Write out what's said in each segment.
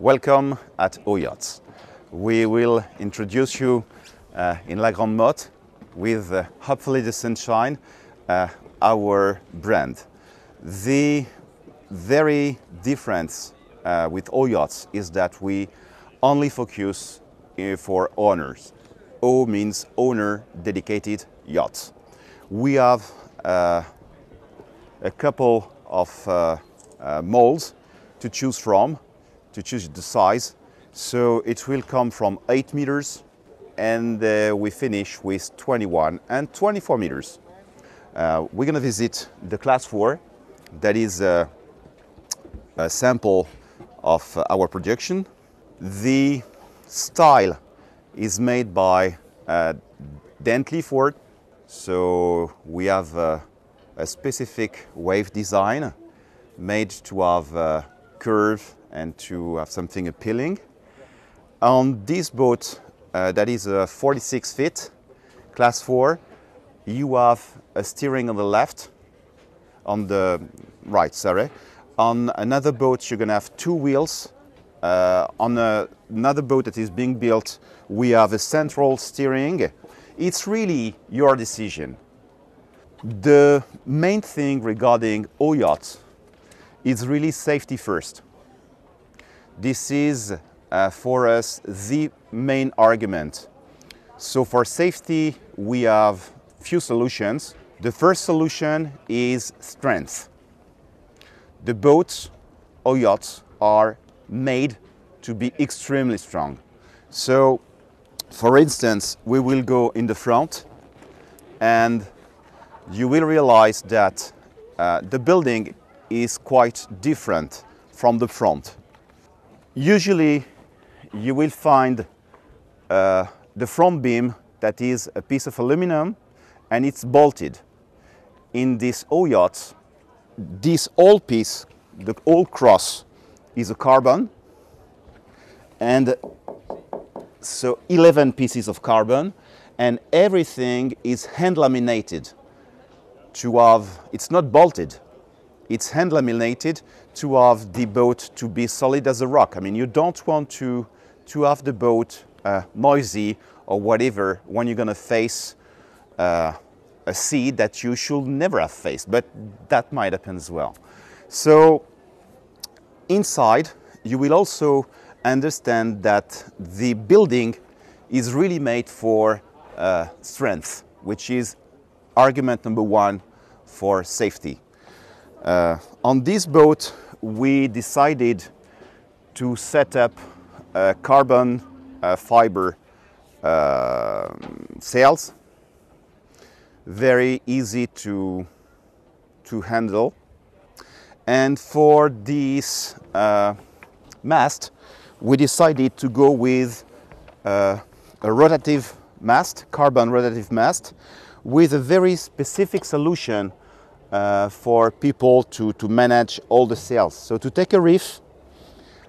Welcome at O Yachts. We will introduce you uh, in La Grande Motte with uh, hopefully the sunshine, uh, our brand. The very difference uh, with O Yachts is that we only focus uh, for owners. O means owner dedicated yachts. We have uh, a couple of molds to choose from, to choose the size. So it will come from 8 meters and uh, we finish with 21 and 24 meters. Uh, we're going to visit the class 4, that is uh, a sample of uh, our production. The style is made by uh, Dentley Ford, so we have uh, a specific wave design made to have a curve and to have something appealing. On this boat, uh, that is a 46 feet, class 4, you have a steering on the left, on the right, sorry. On another boat, you're gonna have two wheels. Uh, on a, another boat that is being built, we have a central steering. It's really your decision. The main thing regarding all yachts is really safety first. This is uh, for us the main argument. So for safety, we have few solutions. The first solution is strength. The boats or yachts are made to be extremely strong. So for instance, we will go in the front and you will realize that uh, the building is quite different from the front. Usually you will find uh, the front beam that is a piece of aluminum and it's bolted. In this O yacht, this whole piece, the whole cross, is a carbon and so 11 pieces of carbon and everything is hand laminated to have, it's not bolted, it's hand laminated to have the boat to be solid as a rock. I mean, you don't want to, to have the boat uh, noisy or whatever when you're gonna face uh, a sea that you should never have faced, but that might happen as well. So inside, you will also understand that the building is really made for uh, strength, which is argument number one for safety. Uh, on this boat, we decided to set up carbon uh, fiber uh, sails, very easy to, to handle. And for this uh, mast, we decided to go with uh, a rotative mast, carbon rotative mast, with a very specific solution uh, for people to, to manage all the sails. So to take a reef,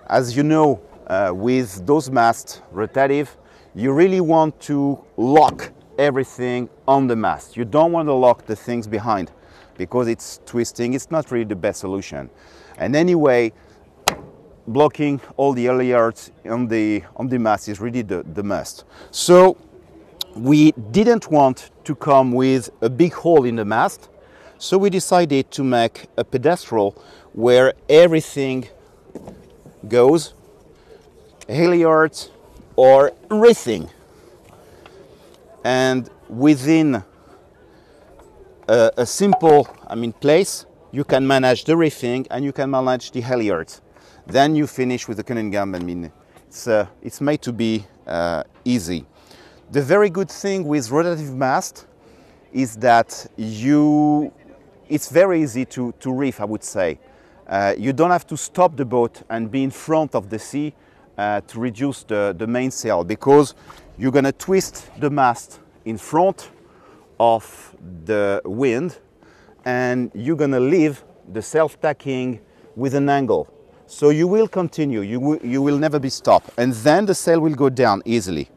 as you know, uh, with those masts rotative, you really want to lock everything on the mast. You don't want to lock the things behind because it's twisting. It's not really the best solution. And anyway, blocking all the halyards on the, on the mast is really the, the must. So we didn't want to come with a big hole in the mast, so we decided to make a pedestal where everything goes, halyards or reefing. And within a, a, simple, I mean, place, you can manage the reefing and you can manage the halyards. Then you finish with the Cunningham. I mean, it's, uh, it's made to be uh, easy. The very good thing with rotative mast is that you, it's very easy to, to reef, I would say. Uh, you don't have to stop the boat and be in front of the sea uh, to reduce the, the mainsail because you're going to twist the mast in front of the wind and you're going to leave the self-tacking with an angle. So you will continue, you will, you will never be stopped, and then the sail will go down easily.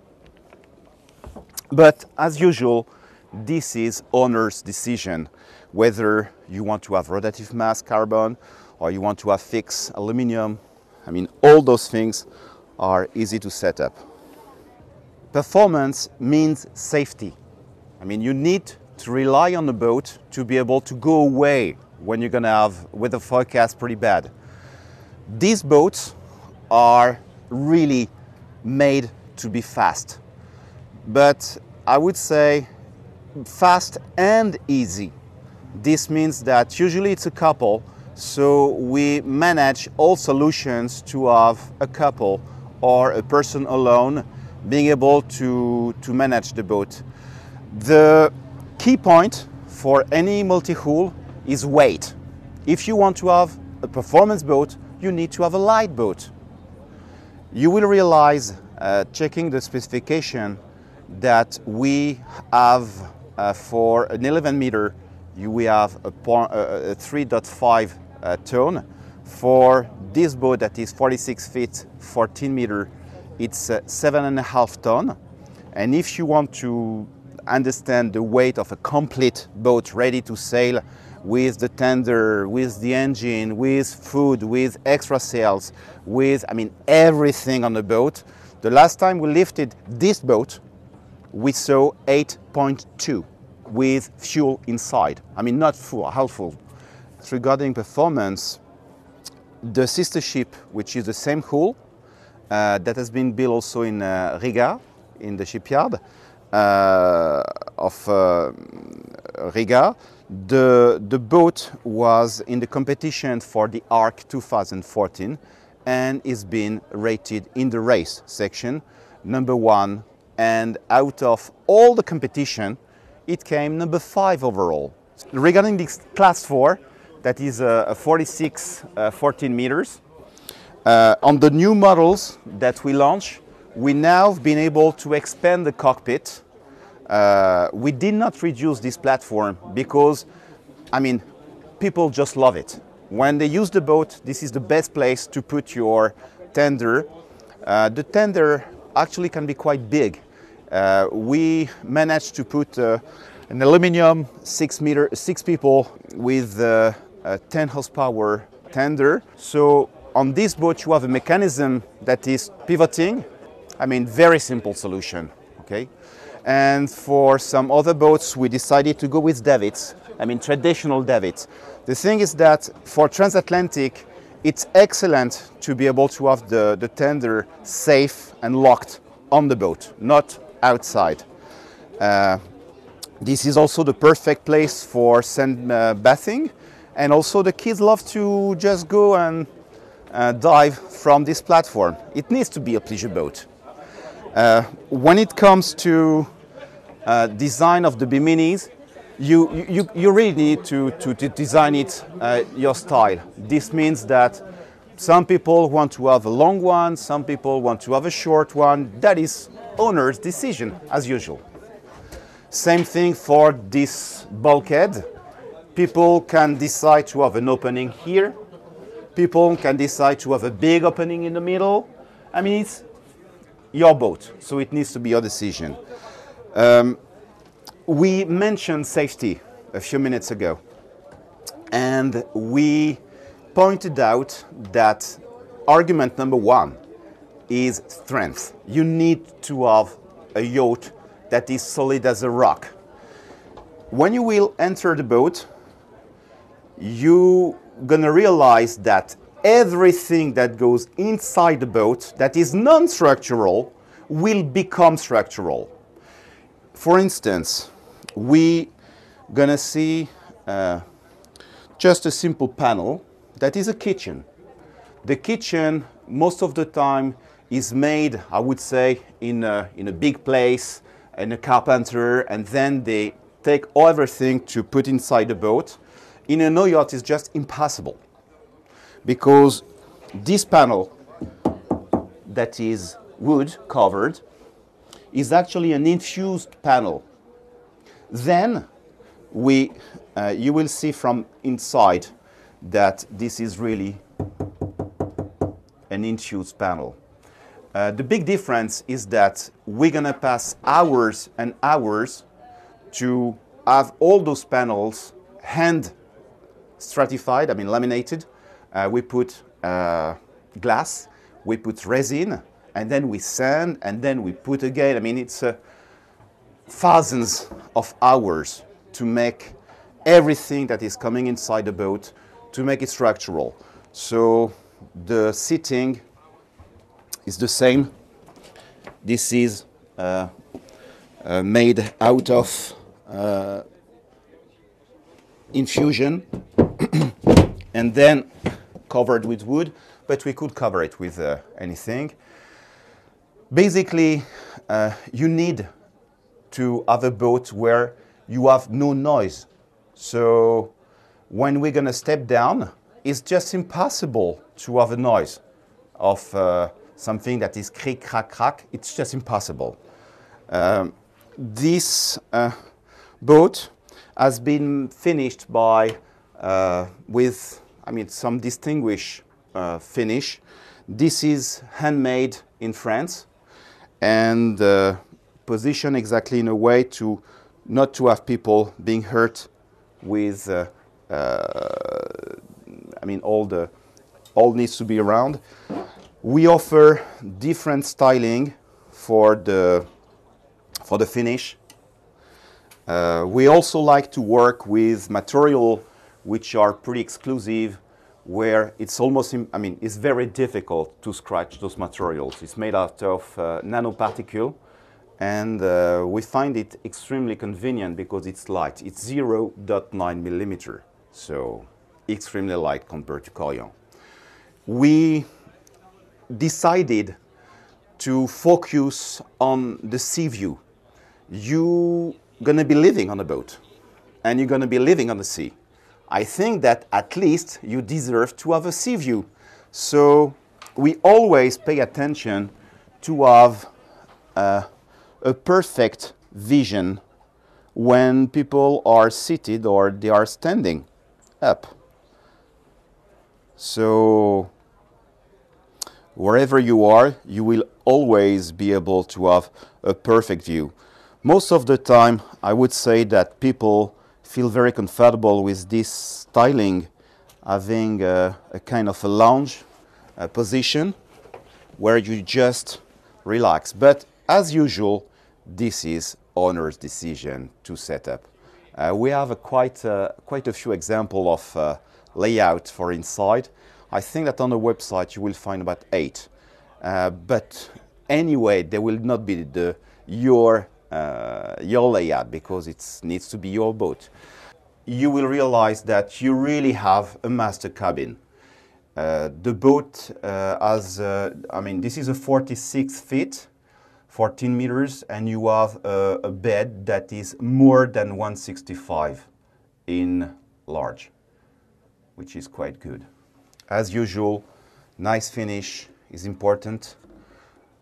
But as usual, this is owner's decision whether you want to have rotative mass carbon or you want to have fixed aluminium I mean, all those things are easy to set up. Performance means safety. I mean, you need to rely on the boat to be able to go away when you're gonna have weather forecast pretty bad. These boats are really made to be fast, but I would say fast and easy. This means that usually it's a couple, so we manage all solutions to have a couple or a person alone being able to, to manage the boat. The key point for any multi-hull is weight. If you want to have a performance boat, you need to have a light boat. You will realize, uh, checking the specification, that we have uh, for an 11 meter, you, we have a, a 3.5 uh, ton. For this boat that is 46 feet, 14 meter, it's uh, seven and a half ton. And if you want to understand the weight of a complete boat ready to sail with the tender, with the engine, with food, with extra sails, with, I mean, everything on the boat. The last time we lifted this boat, we saw 8.2 with fuel inside. I mean, not full, half full. Regarding performance, the sister ship, which is the same hull, uh, that has been built also in uh, Riga, in the shipyard uh, of uh, Riga. The, the boat was in the competition for the ARC 2014 and is being rated in the race section number one and out of all the competition it came number five overall. Regarding this class four, that is a, a 46 uh, 14 meters, uh, on the new models that we launch, we now have been able to expand the cockpit. Uh, we did not reduce this platform because, I mean, people just love it. When they use the boat, this is the best place to put your tender. Uh, the tender actually can be quite big. Uh, we managed to put uh, an aluminium six meter, six people with uh, a 10 horsepower tender. So on this boat, you have a mechanism that is pivoting. I mean, very simple solution, okay? And for some other boats, we decided to go with davits. I mean, traditional davits. The thing is that for transatlantic, it's excellent to be able to have the, the tender safe and locked on the boat, not outside. Uh, this is also the perfect place for sand uh, bathing. And also the kids love to just go and uh, dive from this platform. It needs to be a pleasure boat. Uh, when it comes to uh, design of the Biminis, you, you, you really need to, to, to design it uh, your style. This means that some people want to have a long one, some people want to have a short one. That is owner's decision, as usual. Same thing for this bulkhead. People can decide to have an opening here People can decide to have a big opening in the middle. I mean, it's your boat, so it needs to be your decision. Um, we mentioned safety a few minutes ago, and we pointed out that argument number one is strength. You need to have a yacht that is solid as a rock. When you will enter the boat, you're gonna realize that everything that goes inside the boat that is non-structural will become structural. For instance, we gonna see uh, just a simple panel that is a kitchen. The kitchen most of the time is made, I would say, in a, in a big place, in a carpenter, and then they take everything to put inside the boat in a no yacht is just impossible because this panel that is wood covered is actually an infused panel. Then we, uh, you will see from inside that this is really an infused panel. Uh, the big difference is that we're gonna pass hours and hours to have all those panels hand stratified, I mean laminated. Uh, we put uh, glass, we put resin, and then we sand, and then we put again. I mean, it's uh, thousands of hours to make everything that is coming inside the boat to make it structural. So the seating is the same. This is uh, uh, made out of uh, infusion and then covered with wood, but we could cover it with uh, anything. Basically, uh, you need to have a boat where you have no noise. So when we're going to step down, it's just impossible to have a noise of uh, something that is crick, crack, crack. It's just impossible. Um, this uh, boat has been finished by uh, with, I mean, some distinguished uh, finish. This is handmade in France and uh, positioned exactly in a way to not to have people being hurt with, uh, I mean, all the all needs to be around. We offer different styling for the for the finish. Uh, we also like to work with material which are pretty exclusive, where it's almost, I mean, it's very difficult to scratch those materials. It's made out of uh, nanoparticle, and uh, we find it extremely convenient because it's light. It's 0.9 millimeter, so extremely light compared to Corian. We decided to focus on the sea view. You're gonna be living on a boat, and you're gonna be living on the sea. I think that at least you deserve to have a sea view. So we always pay attention to have uh, a perfect vision when people are seated or they are standing up. So wherever you are, you will always be able to have a perfect view. Most of the time, I would say that people feel very comfortable with this styling, having a, a kind of a lounge uh, position where you just relax. But as usual, this is owner's decision to set up. Uh, we have a quite, uh, quite a few examples of uh, layout for inside. I think that on the website you will find about eight. But anyway, there will not be the your your layout because it needs to be your boat. You will realize that you really have a master cabin. Uh, the boat uh, has, uh, I mean, this is a 46 feet, 14 meters, and you have a, a bed that is more than 165 in large, which is quite good. As usual, nice finish is important.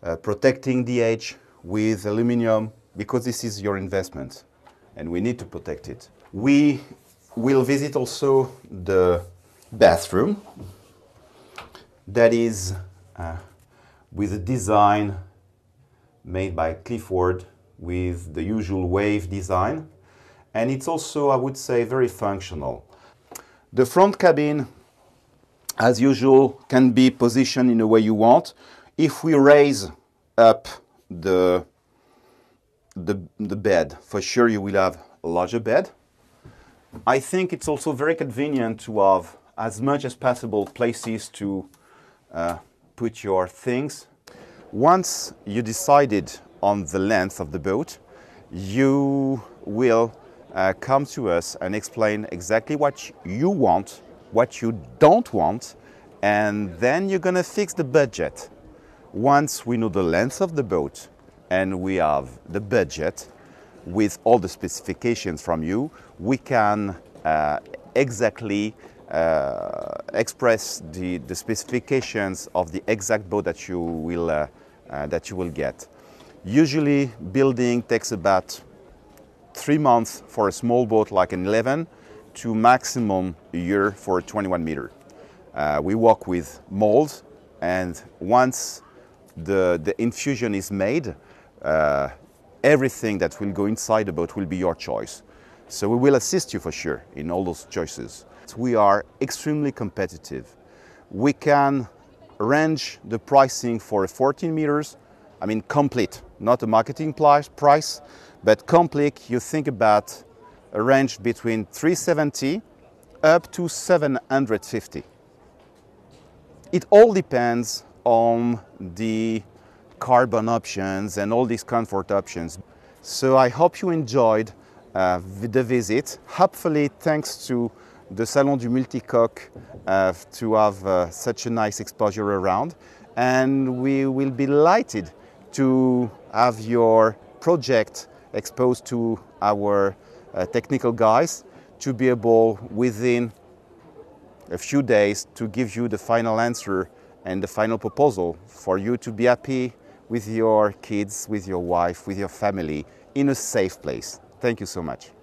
Uh, protecting the edge with aluminum because this is your investment and we need to protect it. We will visit also the bathroom that is uh, with a design made by Clifford with the usual wave design and it's also I would say very functional. The front cabin as usual can be positioned in the way you want. If we raise up the the, the bed. For sure, you will have a larger bed. I think it's also very convenient to have as much as possible places to uh, put your things. Once you decided on the length of the boat, you will uh, come to us and explain exactly what you want, what you don't want, and then you're gonna fix the budget. Once we know the length of the boat, and we have the budget with all the specifications from you, we can uh, exactly express the, the specifications of the exact boat that you will, uh, uh that you will get. Usually building takes about three months for a small boat like an 11 to maximum a year for a 21 meter. Uh, we work with molds and once the, the infusion is made, uh, everything that will go inside the boat will be your choice. So we will assist you for sure in all those choices. We are extremely competitive. We can range the pricing for a 14 meters, I mean complete, not a marketing price, but complete, you think about a range between 370 up to 750. It all depends on the carbon options and all these comfort options. So I hope you enjoyed uh, the visit. Hopefully, thanks to the Salon du Multicoque uh, to have uh, such a nice exposure around. And we will be delighted to have your project exposed to our uh, technical guys to be able within a few days to give you the final answer and the final proposal for you to be happy with your kids, with your wife, with your family in a safe place. Thank you so much.